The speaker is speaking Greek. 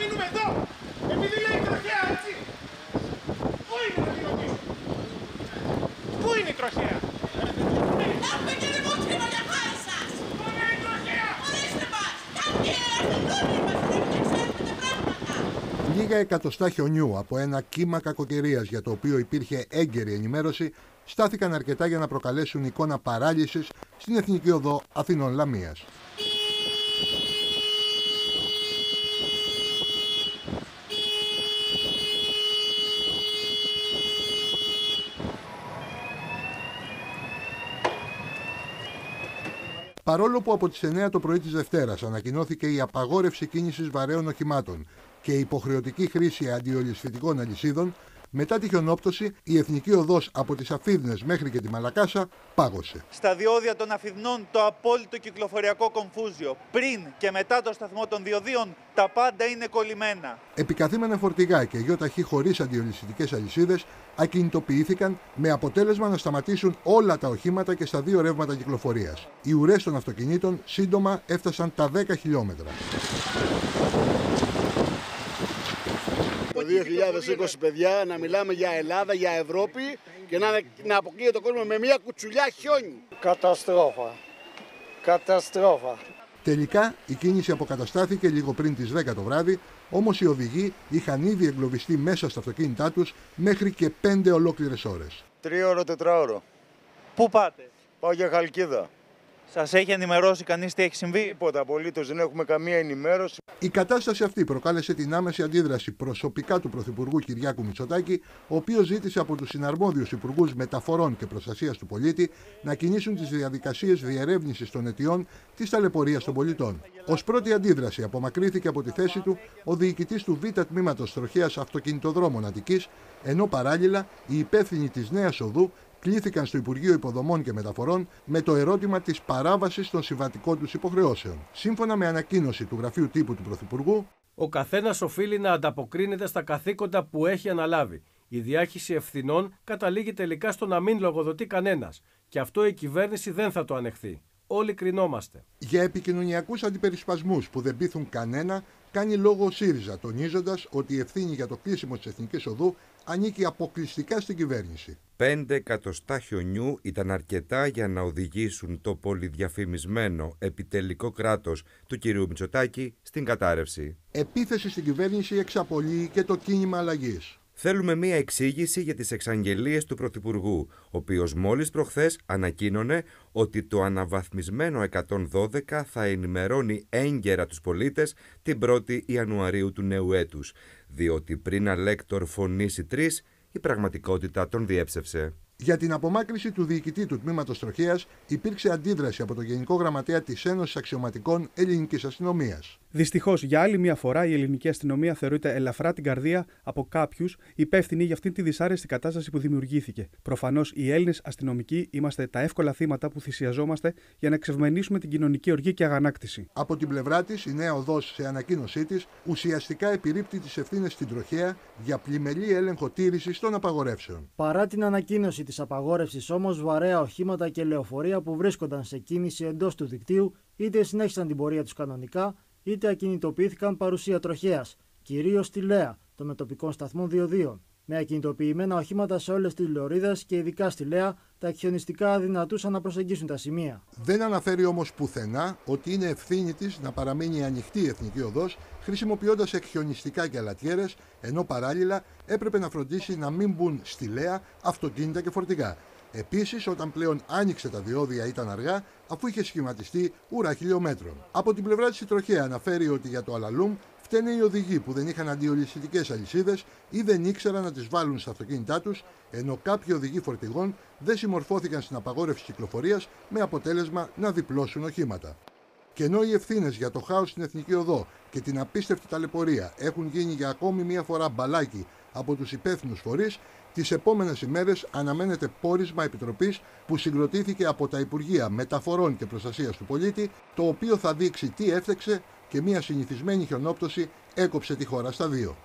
μείνουμε εδώ. Επειδή λέει τροχαία, έτσι. Πού είναι να τη ρωτήσω. Πού είναι η τροχαία; Έχουμε και δημόσιο για χάρη σας! Πού είναι η τροχαία; Ορίστε μας! Κάποιοι αστυνόμοι μας πρέπει να ξέρουμε τα πράγματα! Λίγα εκατοστά χιονιού από ένα κύμα κακοκαιρίας για το οποίο υπήρχε έγκαιρη ενημέρωση στάθηκαν αρκετά για να προκαλέσουν εικόνα παράλυσης στην Εθνική Οδό Αθηνών Λαμίας. Παρόλο που από τις 9 το πρωί της Δευτέρας ανακοινώθηκε η απαγόρευση κίνησης βαρέων οχημάτων και η υποχρεωτική χρήση αντιολισθητικών αλυσίδων, μετά τη χιονόπτωση η Εθνική Οδός από τις Αφίδνες μέχρι και τη Μαλακάσα πάγωσε. Στα διόδια των Αφιδνών το απόλυτο κυκλοφοριακό κομφούζιο. Πριν και μετά το σταθμό των διοδίων τα πάντα είναι κολλημένα. Επικαθήμενα φορτηγά και γιοταχή χωρίς αντιολισθητικές αλυσίδες ακινητοποιήθηκαν με αποτέλεσμα να σταματήσουν όλα τα οχήματα και στα δύο ρεύματα κυκλοφορίας. Οι ουρές των αυτοκινήτων σύντομα έφτασαν τα 10 χιλιόμετρα. Το 2020 παιδιά να μιλάμε για Ελλάδα, για Ευρώπη και να, να αποκλείεται ο κόσμο με μια κουτσουλιά χιόνι. Καταστρόφα. Καταστρόφα. Τελικά η κίνηση αποκαταστάθηκε λίγο πριν τις 10 το βράδυ, όμως οι οδηγοί είχαν ήδη εγκλωβιστεί μέσα στα αυτοκίνητά τους μέχρι και 5 ολόκληρες ώρες. Τρίωρο, τετράωρο. Πού πάτε; Πάω για Χαλκίδα. Σας έχει ενημερώσει κανείς τι έχει συμβεί; Τίποτα απολύτως, δεν έχουμε καμία ενημέρωση. Η κατάσταση αυτή προκάλεσε την άμεση αντίδραση προσωπικά του Πρωθυπουργού Κυριάκου Μητσοτάκη, ο οποίος ζήτησε από τους συναρμόδιους Υπουργούς Μεταφορών και Προστασίας του Πολίτη να κινήσουν τις διαδικασίες διερεύνησης των αιτιών της ταλαιπωρίας των πολιτών. Ω πρώτη αντίδραση απομακρύθηκε από τη θέση του ο διοικητής του Β' Τμήματος Τροχέας Αυτοκινητοδρόμων Αττικής, ενώ παράλληλα οι υπεύθυνοι της Νέας Οδού κλήθηκαν στο Υπουργείο Υποδομών και Μεταφορών με το ερώτημα της παράβασης των συμβατικών τους υποχρεώσεων. Σύμφωνα με ανακοίνωση του Γραφείου Τύπου του Πρωθυπουργού, Ο καθένας οφείλει να ανταποκρίνεται στα καθήκοντα που έχει αναλάβει. Η διάχυση ευθυνών καταλήγει τελικά στο να μην λογοδοτεί κανένας. Και αυτό η κυβέρνηση δεν θα το ανεχθεί. Όλοι κρινόμαστε. για επικοινωνιακούς αντιπερισπασμούς που δεν πείθουν κανένα, κάνει λόγο ο ΣΥΡΙΖΑ, τονίζοντας ότι η ευθύνη για το κλείσιμο της Εθνικής Οδού ανήκει αποκλειστικά στην κυβέρνηση. 5 εκατοστά χιονιού ήταν αρκετά για να οδηγήσουν το πολυδιαφημισμένο επιτελικό κράτος του κυρίου Μητσοτάκη στην κατάρρευση. Επίθεση στην κυβέρνηση εξαπολύει και το κίνημα αλλαγής. Θέλουμε μία εξήγηση για τις εξαγγελίες του Πρωθυπουργού, ο οποίος μόλις προχθές ανακοίνωνε ότι το αναβαθμισμένο 112 θα ενημερώνει έγκαιρα τους πολίτες την 1η Ιανουαρίου του νέου έτους, διότι πριν αλέκτορ φωνήσει τρεις, η πραγματικότητα τον διέψευσε. Για την απομάκρυση του διοικητή του τμήματος Τροχέας υπήρξε αντίδραση από τον Γενικό Γραμματέα της Ένωσης Αξιωματικών Ελληνικής Αστυνομίας. Δυστυχώς, για άλλη μια φορά, η ελληνική αστυνομία θεωρείται ελαφρά την καρδία από κάποιους υπεύθυνοι για αυτήν τη δυσάρεστη κατάσταση που δημιουργήθηκε. Προφανώς, οι Έλληνες αστυνομικοί είμαστε τα εύκολα θύματα που θυσιαζόμαστε για να εξευμενήσουμε την κοινωνική οργή και αγανάκτηση. Από την πλευρά της, η νέα οδός σε ανακοίνωσή της ουσιαστικά επιρρύπτει τις ευθύνες στην Τροχέα για πλημελή έλεγχο τήρησης των απαγορεύσεων. Παρά την ανακοίνωση της απαγόρευσης όμως, βαρέα οχήματα και λεωφορεία που βρίσκονταν σε κίνηση εντός του δικτύου είτε συνέχισαν την πορεία τους κανονικά, είτε ακινητοποιήθηκαν παρουσία τροχέας, κυρίως στη Λέα των μετοπικών σταθμών διοδίων. Με ακινητοποιημένα οχήματα σε όλες τις λωρίδες και ειδικά στη Λέα, τα χιονιστικά αδυνατούσαν να προσεγγίσουν τα σημεία. Δεν αναφέρει όμως πουθενά ότι είναι ευθύνη της να παραμείνει ανοιχτή η εθνική οδός, χρησιμοποιώντας εκχιονιστικά και αλατιέρε, ενώ παράλληλα έπρεπε να φροντίσει να μην μπουν στη Λέα αυτοκίνητα και φορτηγά. Επίσης, όταν πλέον άνοιξε τα διόδια ήταν αργά, αφού είχε σχηματιστεί ουρά χιλιόμετρων. Από την πλευρά της η Τροχέα αναφέρει ότι για το Αλαλούμ φταίνε οι οδηγοί που δεν είχαν αντιολισθητικέ αλυσίδες ή δεν ήξεραν να τις βάλουν στα αυτοκίνητά τους, ενώ κάποιοι οδηγοί φορτηγών δεν συμμορφώθηκαν στην απαγόρευση κυκλοφορίας με αποτέλεσμα να διπλώσουν οχήματα. Και ενώ οι ευθύνες για το χάος στην Εθνική Οδό και την απίστευτη ταλαιπωρία έχουν γίνει για ακόμη μία φορά μπαλάκι από τους υπεύθυνους φορείς, τις επόμενες ημέρες αναμένεται πόρισμα επιτροπής που συγκροτήθηκε από τα Υπουργεία Μεταφορών και Προστασίας του Πολίτη, το οποίο θα δείξει τι έφτεξε και μία συνηθισμένη χιονόπτωση έκοψε τη χώρα στα δύο.